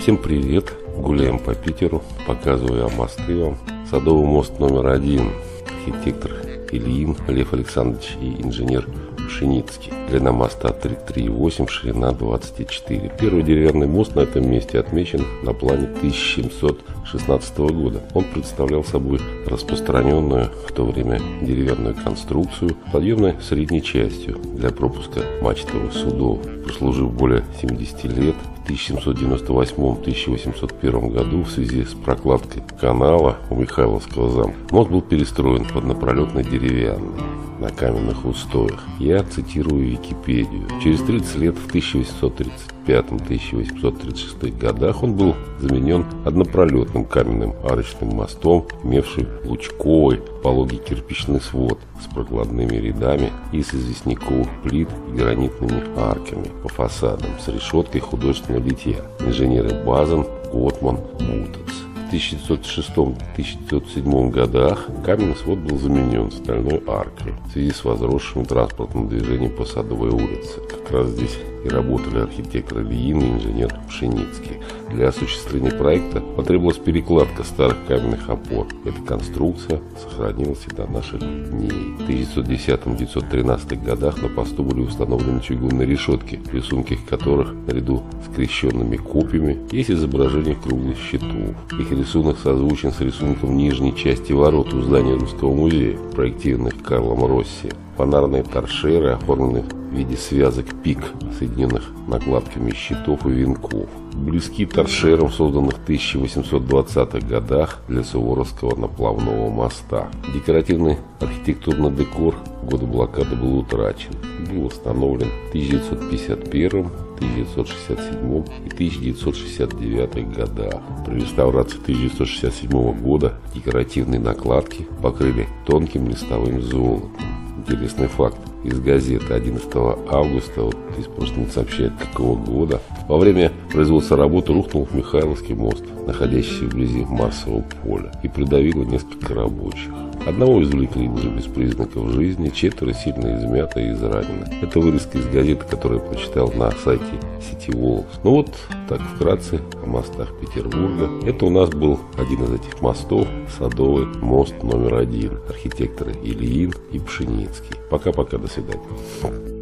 Всем привет! Гуляем по Питеру, показываю мосты вам. Садовый мост номер один. Архитектор Ильин Лев Александрович и инженер Пшеницкий. Длина моста 33,8, ширина 24. Первый деревянный мост на этом месте отмечен на плане 1716 года. Он представлял собой распространенную в то время деревянную конструкцию подъемной средней частью для пропуска мачтовых судов. Прослужив более 70 лет, в 1798-1801 году в связи с прокладкой канала у Михайловского замка мост был перестроен под напролетный деревянный на каменных устоях. Я цитирую Википедию. Через 30 лет, в 1835-1836 годах, он был заменен однопролетным каменным арочным мостом, имевшим лучковый пологий кирпичный свод с прокладными рядами из известняковых плит и гранитными арками по фасадам с решеткой художественного литья. Инженеры Базан, Готман, Бутец. 1906-1907 годах каменный свод был заменен стальной аркой в связи с возросшим транспортным движением по Садовой улице. Как раз здесь и работали архитектор Ильин и инженер Пшеницкий. Для осуществления проекта потребовалась перекладка старых каменных опор. Эта конструкция сохранилась и до наших дней. В 1910-1913 годах на посту были установлены чугунные решетки, рисунки которых, наряду с крещенными копьями, есть изображение круглых щитов. Их рисунок созвучен с рисунком нижней части ворот у здания Русского музея, проектированных Карлом Росси. Фонарные торшеры оформлены в виде связок пик, соединенных накладками щитов и венков. Близки торшерам, созданных в 1820-х годах для Суворовского наплавного моста. Декоративный архитектурный декор в годы блокады был утрачен. Был восстановлен в 1951 1967 и 1969 годах. При реставрации 1967 года декоративные накладки покрыли тонким листовым золотом. Интересный факт из газеты 11 августа, вот здесь просто не сообщает какого года. Во время производства работы рухнул Михайловский мост, находящийся вблизи Марсового поля, и придавило несколько рабочих. Одного извлекли уже без признаков жизни, четверо сильно измято и изранено. Это вырезка из газеты, которую я прочитал на сайте сети Волос. Ну вот, так вкратце о мостах Петербурга. Это у нас был один из этих мостов, Садовый мост номер один. Архитекторы Ильин и Пшеницкий. Пока-пока, до c'est bête.